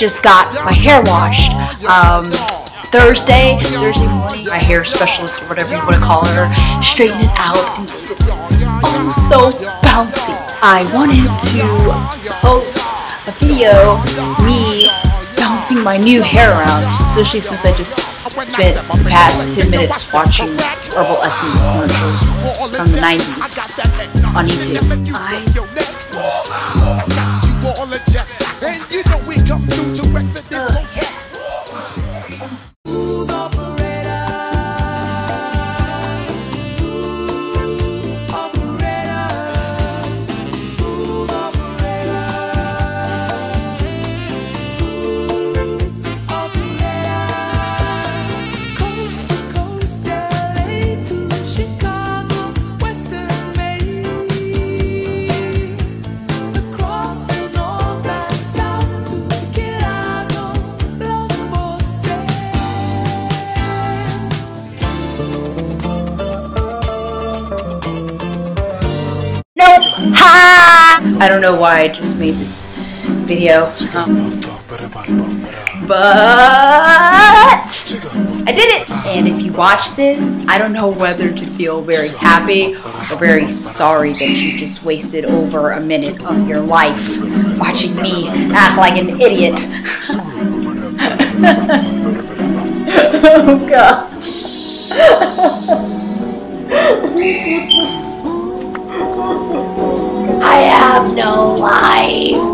just got my hair washed. Um, Thursday, Thursday morning, my hair specialist or whatever you want to call her, straightened it out and made it oh so bouncy. I wanted to post a video of me bouncing my new hair around, especially since I just spent the past 10 minutes watching Herbal Essence commercials from the 90s on YouTube. I don't know why I just made this video. Um, but I did it! And if you watch this, I don't know whether to feel very happy or very sorry that you just wasted over a minute of your life watching me act like an idiot. oh gosh. have no life.